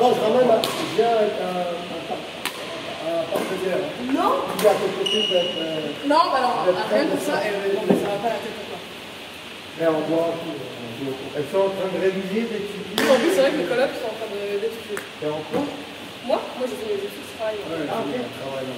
Non, je ramène, un- je viens avec un, un, par- un partenaire. Non y a quelque chose d'être. Non, bah alors, rien que ça, va pas la tête à toi. Mais bois. Elles sont en train de réviser, d'étudier. En plus, c'est vrai que mes colocs sont en train de- d'étudier. Et en quoi Moi, moi j'ai mes études, travaille. Ah, elle travaille là.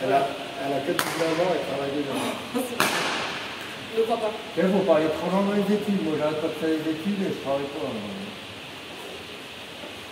Elle a, elle a que 19 ans, elle travaille dedans. Je ne crois pas. Il faut pas aller trop loin dans les études. Moi, j'arrête pas de faire les études et je travaille pas.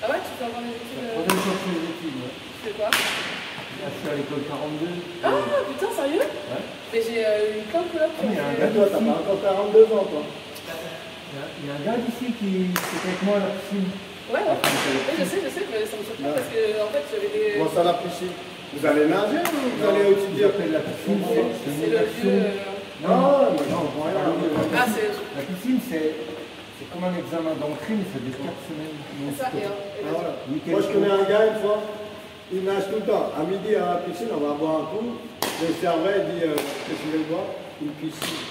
Ah ouais, tu fais encore des études euh, que je fais les études, ouais. Tu fais quoi? Là, je suis à l'école 42. Ah putain, sérieux? Ouais. Mais j'ai euh, de colocs qui Ah, mais il y a un fait- Mais toi, t'as pas encore 42 ans, toi. Il y a- il y a un gars d'ici qui était avec moi à la piscine. Ouais. Après, Oui, je sais, je sais, mais ça me surprend parce que en fait j'avais des. Comment ça, la piscine? Vous allez nager ou vous allez étudier appelle la piscine, c'est le vieux. euh, Non, mais non, voilà. Ah, c'est La piscine, c'est c'est comme un examen d'entrée, mais ça dure 4 semaines. c'est ça. Et, euh, et Ah, voilà. Moi, je connais un gars une fois, il nage tout le temps. À midi à la piscine, on va boire un coup. Le serveur il dit euh, Qu'est-ce que tu veux boire? Une piscine.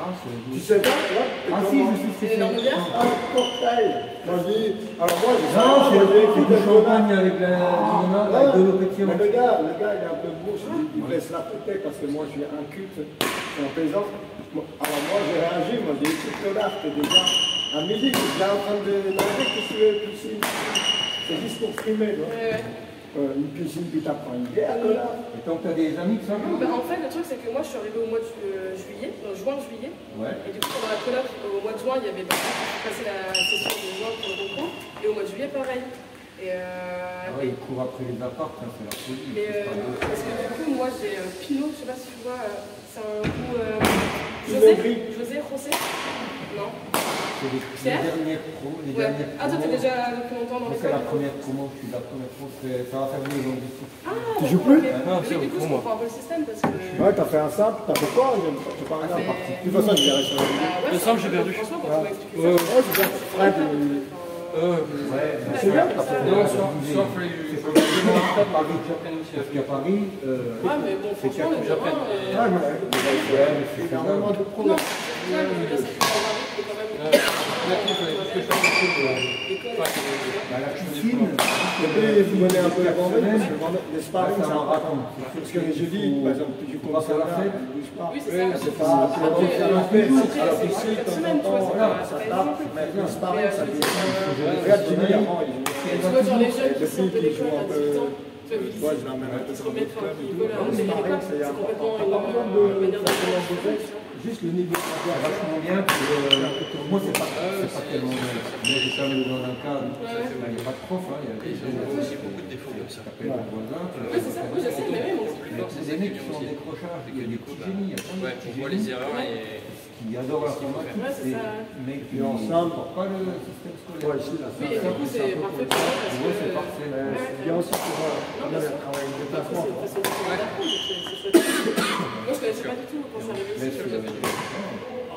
Ah, c'est Tu sais pas, toi t'es Ah, si, je que C'est c'est. le Un cocktail. Moi, je dis Alors, moi, je Non, c'est c'est du de champagne avec la limonade, avec de l'eau Mais le gars, le gars, il est un peu bouche, il, laisse la péter parce que moi, je suis un culte, je suis un paysan. Moi- Alors, moi, j'ai réagi, moi, j'ai que là, j'étais déjà à midi, j'étais déjà en train de qu'est-ce que tu veux, piscine C'est juste pour frimer, toi. Euh, une piscine, t'apprends une bière, que là. Et tant que t'as des amis qui sont bah, en fait, le truc, c'est que moi, je suis arrivée au mois de euh, juillet, juin-juillet. Ouais. Et du coup, pendant la coloc, au mois de juin, il y avait bah, passé la session de juin pour le concours. Et au mois de juillet, pareil. Et euh, Ah ouais, ils courent après les apparts, hein, c'est la folie. mais, euh, parce que du coup, moi, j'ai euh, Pinot, je sais pas si tu vois, euh, c'est un goût. Euh, José. José José Non C'est les, les dernières promos. Les Ouais. dernières Ah, toi, t'es déjà depuis longtemps dans les c'est la première promo, je suis la première promo, c'est- ça va faire. Ah, Tu joues plus ok. Ah non, Oui, c'est du coup, je comprends un peu le système parce que. Ouais, t'as fait un simple, t'as fait quoi Je sais pas rien. De toute façon, ouais, Le simple, j'ai perdu. Franchement, quand tu m'as expliqué Ouais, ça. Ouais, c'est bien. Euh, Ouais, c'est bien, t'as fait non, Paris, J'apprenne aussi parce qu'à Paris, euh, Ouais, mais bon, c'est franchement, le J'apprenne. terrain, euh, Ouais, mais c'est énormément de problèmes. Euh, Bah, vous menez un peu la le bah, c'est un. Parce que par exemple, tu va faire la fête. c'est euh, Alors, ça tape, mais le sparring, ça descend. euh, Regarde Jimmy avant, il genre les filles qui jouent à un 18 peu- ans, tu vois, vu Ouais, d'ici, je un peu dans le club et tout. euh. Juste le niveau de la vachement bien pour, euh, pour moi, c'est pas, c'est pas tellement bien. Mais j'ai quand même dans un cadre, il n'y a pas de prof, hein, il y a aussi beaucoup de défauts comme ça. Oui, c'est ça, mais fort, C'est c'est des ça mecs qui sont en décrochage, il y a des plein de petits on voit les erreurs et. qui adorent l'informatique, ça. mecs qui ensemble. ne pas le système scolaire. Oui, c'est parfait c'est. Euh, bien aussi pour euh, bien le déplacement. c'est une façon différente d'apprendre, donc c'est c'est chouette. Moi, je connaissais pas du tout quand je suis arrivée Mais ici. c'est- je-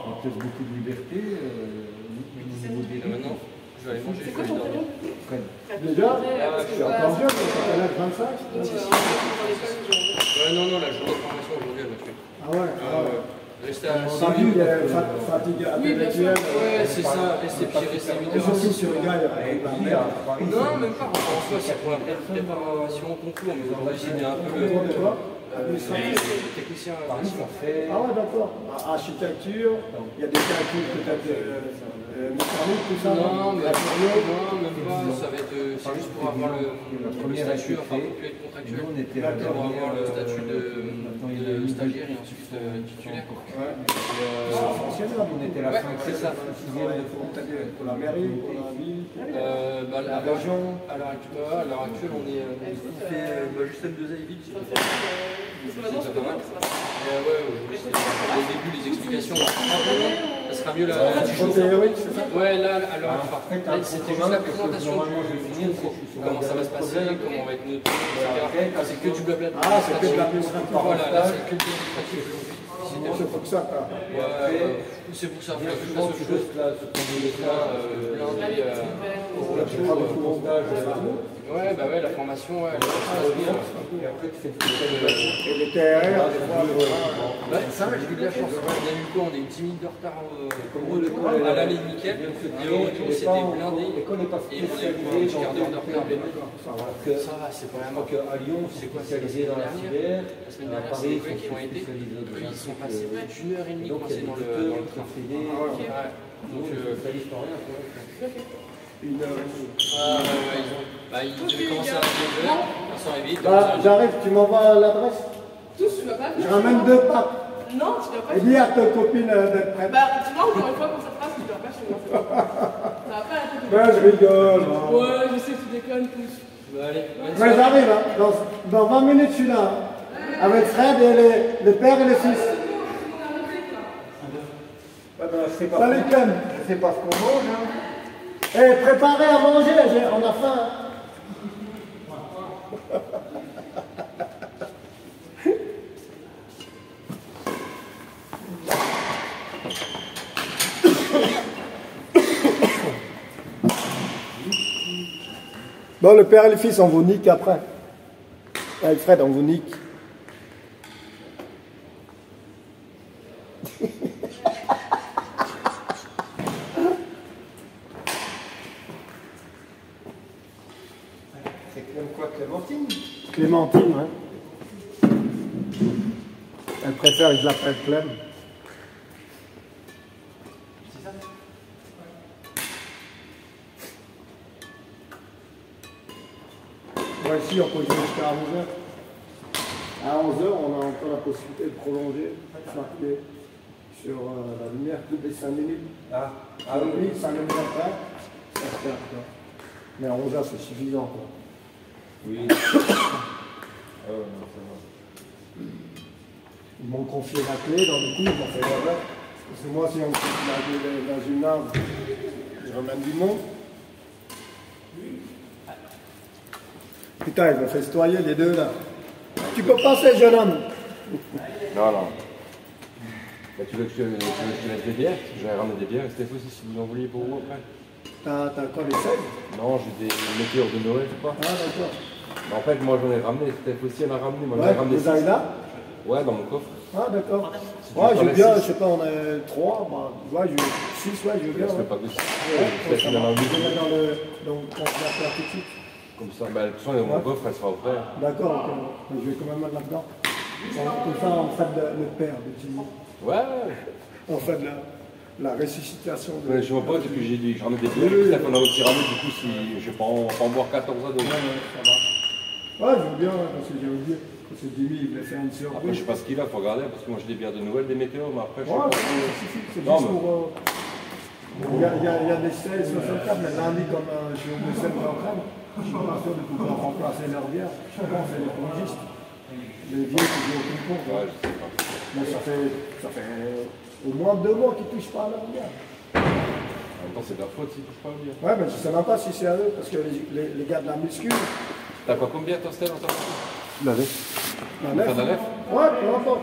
On te laisse beaucoup de liberté. euh, au niveau des Et maintenant, je vais aller manger. C'est je quoi vais ton dormir. prénom? Fred. Déjà, Parce je que suis encore ça- jeune, a 25. nous, euh, on je- Ouais, non, non, la journée de formation aujourd'hui, elle m'a fait. Ah ouais, ah ouais. Rester à Ça dit, il y a fa- fatigue Oui, bien sûr. intellectuelle. Ouais, c'est ça, rester 8 Et heures surtout assis sur la Paris, Non, même pas. En soi, c'est pour la préparation au concours, mais aujourd'hui, c'est bien un peu le. Concours de quoi euh, Administratif. les techniciens. Paris, ça fait. Ah ouais, d'accord. Ah, Architecture, il y a des calculs peut-être euh, euh, mécaniques, tout ça. Non, mais non, même pas. Ça va être. euh, C'est juste pour avoir le, été statut, enfin, pour plus être contractuel. on était Pour avoir le statut de, stagiaire et ensuite euh, titulaire. Ouais. Euh, fonctionnaire. On était la 5 c'est ça. 6e de Pour la mairie, pour la ville. Bah, La région. à l'heure actuelle, on est euh, euh, bah, juste M2A et Ville. Parce que maintenant, c'est pas mal. Euh, ouais, ouais, ouais, c'est- au début, les explications, ça sera mieux là. C'est ça Ouais, là, alors, Ah, un c'était juste la parce que présentation normalement, je du finir, c'est Comment ça va se passer, comment on va être noté, etc. Ah, c'est que du blabla. Ah, c'est que de l'administratif. Voilà, là, c'est que de l'administratif. C'est pour ça. c'est pour ça. Bien Faut que je souvent, fasse tu autre chose. restes là, ce qu'on dit Là, là, euh, euh, lundi, euh, pour la plupart des montage, Ouais, bah ouais, la formation, ouais. et après tu fais spécialisation. Et les TRR, Bah, ça, j'ai eu de la chance. On a eu quoi On a eu 10 minutes de retard euh, au. À l'aller, nickel. Et au retour, c'était blindé. L'école n'est pas Et on a eu un quart d'heure de retard. Alors que, Ça va, c'est pas vraiment. qu'à Lyon, c'est spécialisé dans la cyber. La semaine À dernière, c'est Paris, les ils collègues qui ont été. ils sont passés euh, plus d'une heure et demie coincés a dans le, le train. Donc, euh, spécialiste en rien. Quoi. une heure et demie. ouais, ouais, ils ont. Bah, ils devaient commencer à 9h. Ils sont arrivés. Bah, j'arrive, tu m'envoies l'adresse. Tous, tu vas pas Je ramène deux pâtes. Non, tu vas pas dis à ta copine euh, d'être prête. Bah, tu vois, encore une fois, pour cette phrase, tu vas pas chez moi. c'est bon. Ça va pas la tête. Ben, je rigole. hein. Ouais, je sais que tu déconnes tous. Bah, allez, j'arrive, hein. dans, dans 20 minutes, je suis là. hein. Avec Fred et les, le père et le fils. Ah sais pas. Salut Ken. Sais pas ce qu'on mange. Hein. Eh, préparez à manger, on a faim. hein. Bon, le père et le fils, on vous nique après. Avec Fred, on vous nique. C'est comme quoi, Clémentine Clémentine, ouais. Elle préfère que je l'appelle Clem. Ouais, ici, on peut jouer jusqu'à 11h. À 11h, on a encore la possibilité de prolonger, marquer sur euh, la lumière toutes les 5 minutes. Ah, Ah oui, 5 minutes après, ça se perd. quoi. Mais à 11h, c'est suffisant. Quoi. oui. Ah ouais, non, ça va. Ils m'ont confié la clé, du coup, ils m'ont fait lettre. Parce que moi, si on me confie la clé dans une arme, je ramène du monde. Putain, ils m'ont fait citoyer les deux là. Tu peux passer, jeune homme Non, non. Bah, tu veux que je, je te laisse des bières? J'ai ramené des bières Steph aussi, si vous en vouliez pour vous après. T'as quoi, les seize Non, j'ai des météores de Noël, je crois. Ah, d'accord. En fait, moi j'en ai ramené, Steph aussi en a ramené. Moi j'en ai Ouais, ramené vous avez là? Ouais, dans mon coffre. Ah, d'accord. tu Ouais, je veux bien, je sais pas, on est trois. Bah, ouais, je veux six, ouais, je veux bien. Je Ouais. pas. Ouais, ça a va. Je vais huit. mettre dans le tout de suite. Comme ça, bah, de toute façon, mon coffre, elle sera au frère. D'accord, ok. je vais quand même mettre là-dedans. Comme ça, on fait de, le père de Jimmy. Ouais, ouais. On fait de la, la ressuscitation de. Ouais, Je vois pas, et puis j'ai dit, je ramène des bières. Oui, oui, en a aussi ramené, du coup, si je vais pas en, boire 14 à deux. Ouais, ouais, ça va. Ouais, je veux bien, parce que j'ai oublié. Parce que Jimmy, il voulait faire une Après, je surprise. sais pas ce qu'il a, faut regarder, parce que moi j'ai des bières de Noël, des météos, mais après, je Ouais, sais pas. ça suffit, c'est juste pour. euh, Il y, a, il y a- il y a des 16, 64, mais lundi, comme euh, je suis au de l'entraîne, je suis pas sûr de pouvoir remplacer leur bière. Je pense que c'est les pongistes. Les vieux qui jouent au ping-pong. Ouais, je sais pas. Mais ça fait, ça fait au moins deux mois qu'ils ne touchent pas à leur bière. En même temps, c'est de leur faute s'ils touchent pas aux bières. Ouais, mais je sais même pas si c'est à eux, parce que les, les, les gars de la muscu, T'as quoi comme bière, toi, Steph, en tant que la Faire nef. de la nef Ouais, peu importe.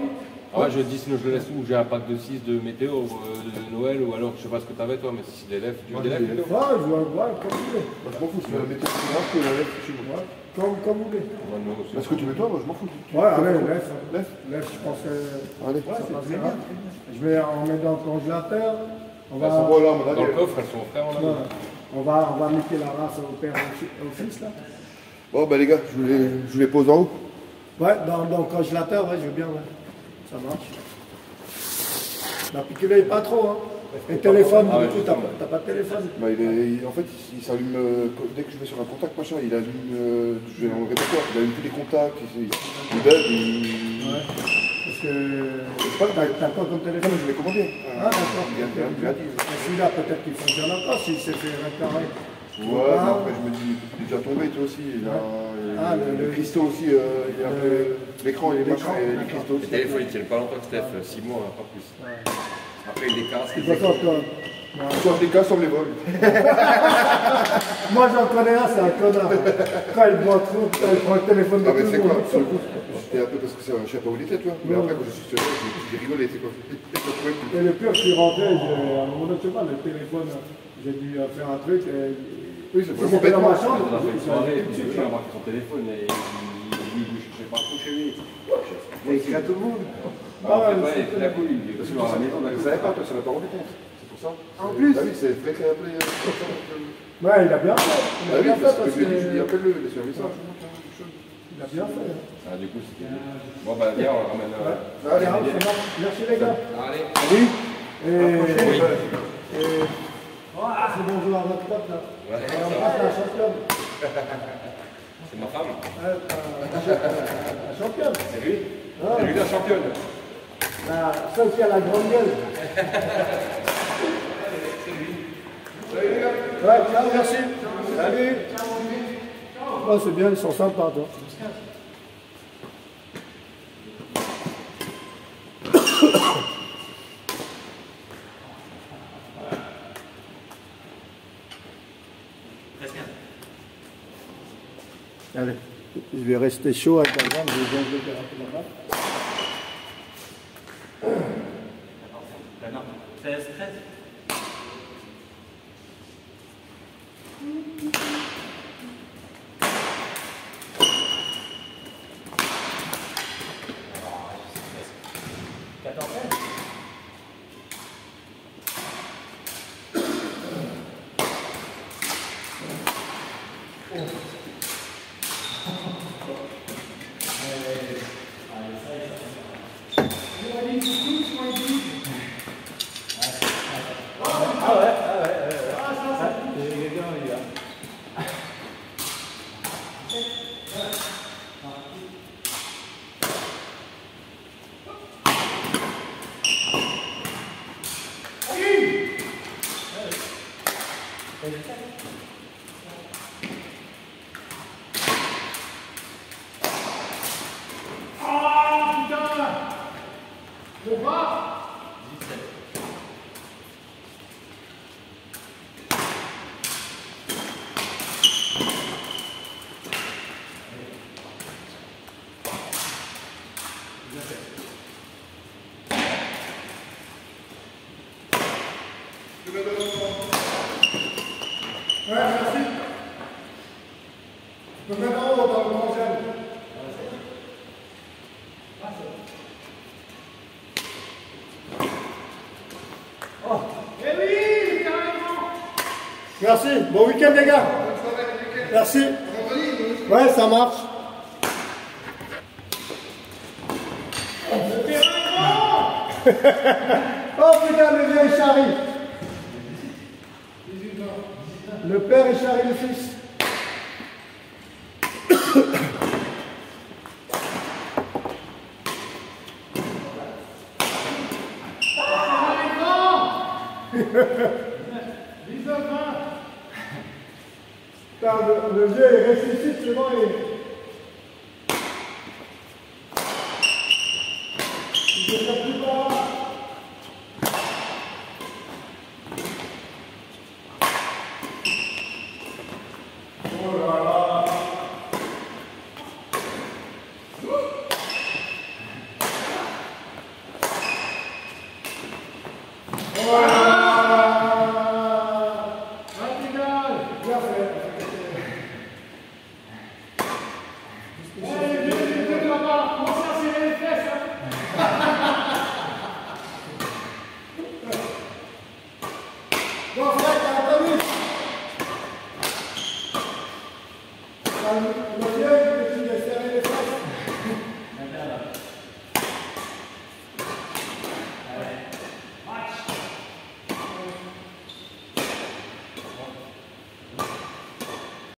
Ah ouais, je dis sinon je le laisse où J'ai un pack de 6 de météo euh, de Noël ou alors je sais pas ce que t'avais toi, mais si c'est des lèvres, tu veux des lèvres Ouais, météo je vois, ouais, comme vous voulez. Moi, je m'en fous, si tu veux la mettre plus grave que la lèvre chez moi. Ouais, comme, comme vous voulez. Non, Est-ce que tu mets toi Moi, je m'en fous. Ouais, allez, lève. Lève. Lève, je pense que Allez. ça passe bien. Je vais en mettre dans le congélateur. On va, Elles sont Voilà, on Dans le coffre, elles sont au frère, on a Ouais. on va, on va niquer la race au père au fils, là. Bon, bah les gars, je vous les, je vous les pose en haut. Ouais, dans, dans le congélateur, ouais, je veux bien, ouais. Ça marche. La piqûre est pas trop, hein. Et téléphone, Ah du coup, t'as pas, de téléphone Bah, il est, il- en fait, il, il s'allume euh, dès que je vais sur un contact, machin, il allume, euh, je vais dans le répertoire, il allume tous les contacts, il, il, il bug, il... Ouais. Parce que. T'as, quoi comme téléphone? Mais je l'ai commandé. Ah, d'accord. Il il vient dire. Et Celui-là, peut-être qu'il fonctionne encore s'il s'est fait réparer. Ouais, mais Ah. après je me dis, il est déjà tombé, toi aussi. Il a, Ah, le, le- le cristaux aussi, euh, il est un peu- l'écran, il est L'écran, machin, et les cristaux Le aussi. téléphone, il tient pas longtemps que Steph, 6 mois, pas plus. Après, il les casse. Façon, toi. Sauf les cas, sauf les vols. Moi, j'en connais un, c'est un connard. Quand il boit trop, il prend le téléphone de Ah, mais tout c'est le quoi. Sur le coup, j'étais un peu parce que je sais pas où il était, tu vois. Mais après, quand je suis sur le j'ai j'ai rigolé, c'est quoi. Et le pire, je suis rentré, j'ai- à un moment donné, je sais pas, le téléphone, j'ai dû euh, faire un truc. Et... Oui, c'est vraiment C'était dans bête. ma chambre. On a fait une j'ai- soirée, j'ai- puis il a marqué son téléphone et il je sais pas trop chez lui. Il a écrit à tout le monde. Ah, ouais, ouais, c'est- la cool, il Parce que la je d'accord. savais pas, toi, ça l'a pas rendu compte. C'est pour ça. En plus. Ah oui, c'est vrai qu'il a appelé. euh, Ouais, il a bien fait. Il Ah a oui, bien fait parce que je je que. appelle-le, il est sur un message. Il a bien fait. Ah, du coup, c'était. Bon, bah, viens, on ramène. euh, Allez. Merci les gars. Allez. Oui. Et. Ah, c'est bonjour à votre pote là. Ouais. C'est ma femme. Euh, La championne. C'est lui. Ah. C'est lui la championne. La, celle qui a la grande gueule. Ouais, ciao, merci. Salut. Oh, c'est bien, ils sont sympas, toi. Allez, je vais rester chaud avec la je vais un peu là-bas. Non, 16, 13. Ouais, merci. Je peux mettre en haut dans le troisième. Oh. Merci. Bon week-end, les gars. Merci. Ouais, ça marche. oh putain, le vieux Charlie. Le père et Charlie le fils. Putain, le, le vieux il ressuscite, c'est bon,